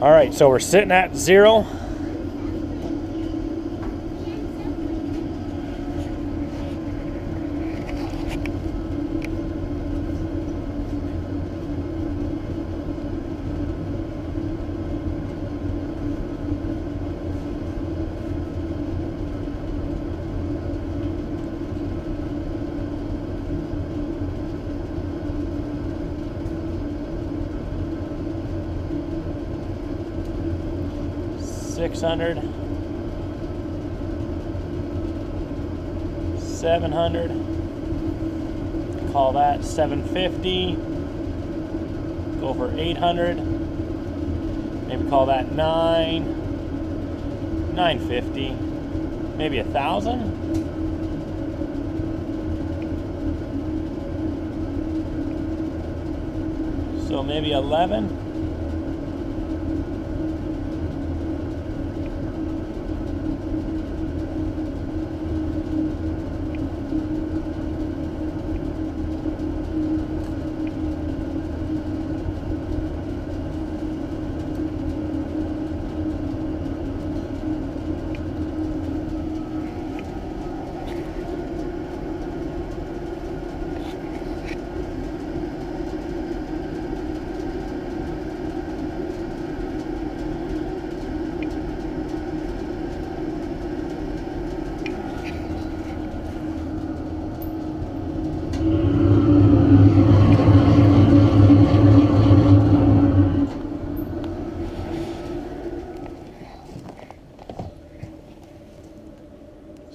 All right, so we're sitting at zero. Six hundred. Seven hundred. Call that seven fifty. Go for eight hundred. Maybe call that nine. Nine fifty. Maybe a thousand. So maybe 11.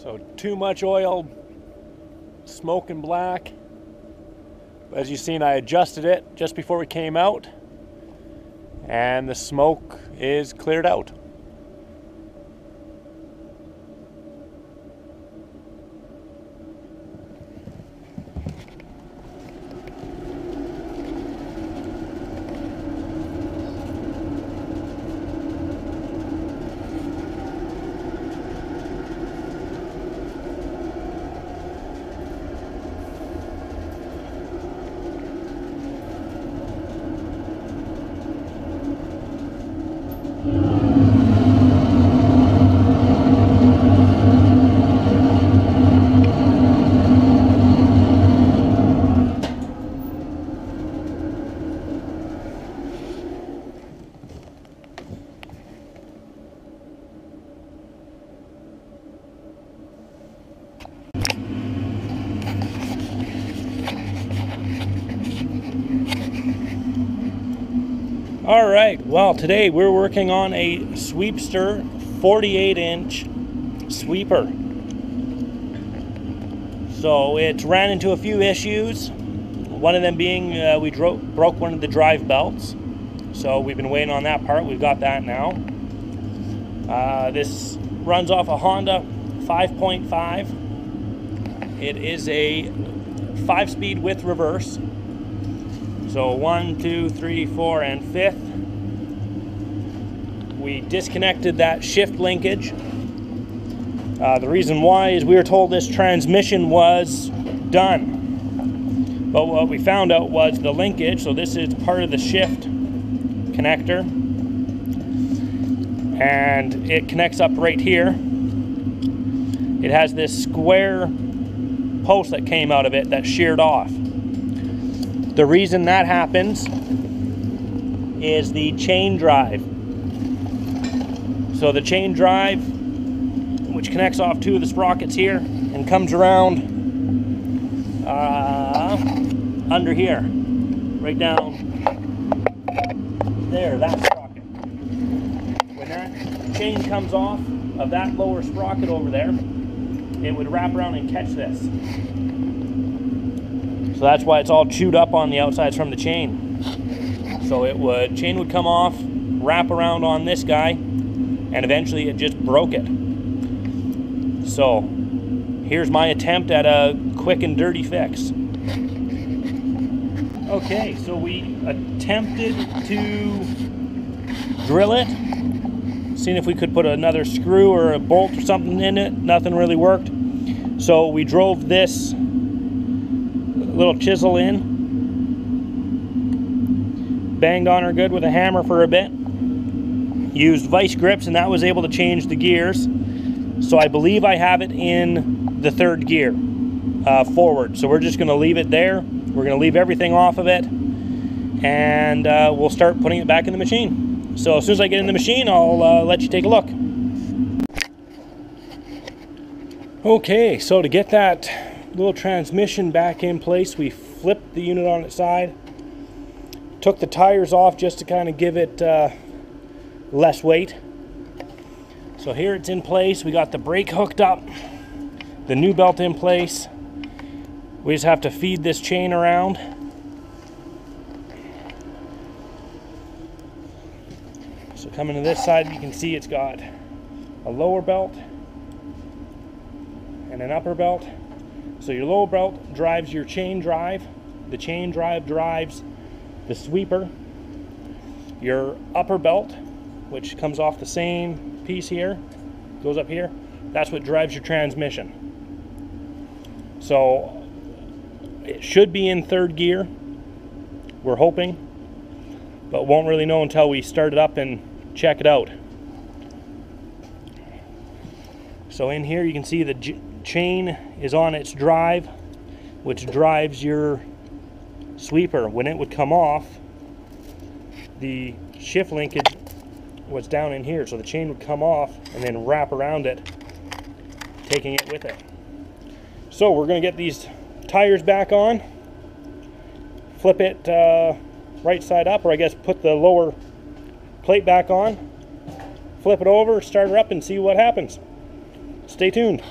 So too much oil, smoking black. As you've seen, I adjusted it just before we came out, and the smoke is cleared out. All right, well, today we're working on a Sweepster 48 inch sweeper. So it ran into a few issues. One of them being uh, we broke one of the drive belts. So we've been waiting on that part. We've got that now. Uh, this runs off a Honda 5.5. It is a five speed with reverse. So one, two, three, four, and fifth. We disconnected that shift linkage. Uh, the reason why is we were told this transmission was done. But what we found out was the linkage, so this is part of the shift connector. And it connects up right here. It has this square post that came out of it that sheared off. The reason that happens is the chain drive. So the chain drive, which connects off two of the sprockets here and comes around uh, under here, right down there, that sprocket. When that chain comes off of that lower sprocket over there, it would wrap around and catch this. So that's why it's all chewed up on the outsides from the chain. So it would chain would come off, wrap around on this guy, and eventually it just broke it. So here's my attempt at a quick and dirty fix. Okay, so we attempted to drill it, seeing if we could put another screw or a bolt or something in it. Nothing really worked. So we drove this little chisel in, banged on her good with a hammer for a bit, used vice grips and that was able to change the gears. So I believe I have it in the third gear uh, forward. So we're just going to leave it there. We're going to leave everything off of it and uh, we'll start putting it back in the machine. So as soon as I get in the machine, I'll uh, let you take a look. Okay, so to get that little transmission back in place, we flipped the unit on its side, took the tires off just to kind of give it uh, less weight. So here it's in place. We got the brake hooked up, the new belt in place. We just have to feed this chain around. So coming to this side, you can see it's got a lower belt and an upper belt. So your lower belt drives your chain drive. The chain drive drives the sweeper. Your upper belt, which comes off the same piece here, goes up here. That's what drives your transmission. So it should be in third gear. We're hoping, but won't really know until we start it up and check it out. So in here you can see the chain is on its drive, which drives your sweeper. When it would come off, the shift linkage was down in here, so the chain would come off and then wrap around it, taking it with it. So we're going to get these tires back on, flip it uh, right side up, or I guess put the lower plate back on, flip it over, start her up, and see what happens. Stay tuned.